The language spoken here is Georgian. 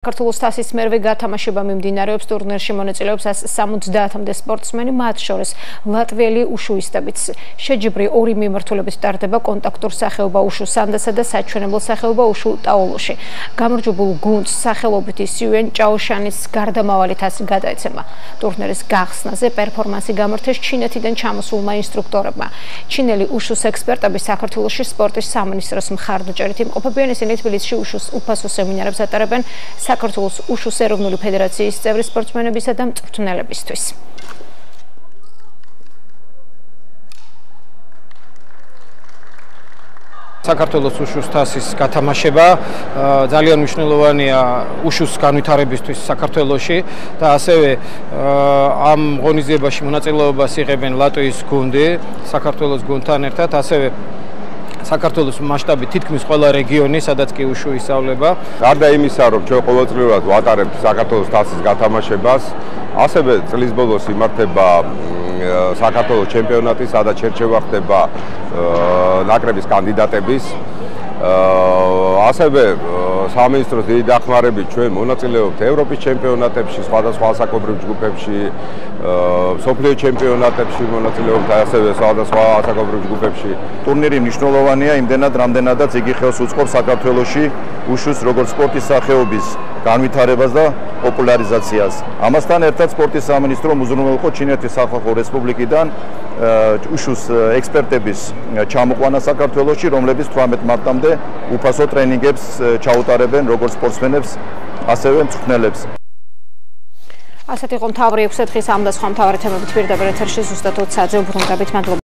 საქართველოს თასის მერვე გათამაშება მიმდინარეობს ტურნირში მონაწილეობს 170-მდე სპორტსმენი მათ შორის ლატვიელი უშუისტებიც შეჯიბრი ორი მიმართულებით ტარდება კონტაქტურ სახეობა უშუ სანდასა და საჩვენებელ სახეობა უშუ ტაულოში გამარჯვებულ გუნდს სახელობითი სიუენ ჭაოშანის გარდამავალი თასი გადაეცემა. ტურნირის გახსნაზე პერფორმანსი გამართეს ჩინეთიდან ჩამოსულმა ინსტრუქტორებმა. ჩინელი უშუს ექსპერტები საქართველოს სპორტის სამინისტროს მხარდაჭერით იმყოფებიან ისინი თბილისში უშუს უფასო სემინარებს ატარებენ საქართველოს უშუს ეროვნული ფედერაციის წევრი სპორტსმენებისა და მწვრთნელებისთვის. საქართველოს უშუს თასის გათამაშება ძალიან მნიშვნელოვანია უშუს განვითარებისთვის საქართველოში და ასევე ამ ღონისძიებაში მონაწილეობას იღებენ ლატვიის გუნდი საქართველოს გუნდთან ერთად ასევე საქართველოს მასშტაბით თითქმის ყველა რეგიონი, სადაც კი უშუ ისწავლება. გარდა იმისა, რომ ჩვენ ყოველწლიურად ვატარებთ საქართველოს თასის გათამაშებას, ასევე წლის ბოლოს იმართება საქართველოს ჩემპიონატი, სადაც შერჩევა ხდება ნაკრების კანდიდატების. ასევე სამინისტროს დიდი დახმარებით ჩვენ მონაწილეობთ ევროპის ჩემპიონატებში, სხვადასხვა ასაკობრივ ჯგუფებში, სოფლიო ჩემპიონატებში მონაწილეობთ ასევე სხვადასხვა ასაკობრივ ჯგუფებში. ტურნირი მნიშვნელოვანია იმდენად, რამდენადაც იგი ხელს უწყობს საქართველოსში უშუს როგორც სპორტის სახეობის განვითარებას და პოპულარიზაციას. ამასთან ერთად სპორტის სამინისტრო მუზრუნველყო ჩინეთის სახალხო რესპუბლიკიდან უშუს ექსპერტების ჩამოყვანა საქართველოსში, რომლებიც 18 მარტამდე უფასო ტრენინგებს ჩაუტარებენ როგორც სპორტსმენებს, ასევე მწვრთნელებს. ასეთ იყო მთავარი 6 დღის ამ და სხვა მთავარი თემები თვირდაბერ ეთერში ზუსტად 20 საათზე უბრუნდებით მადლობა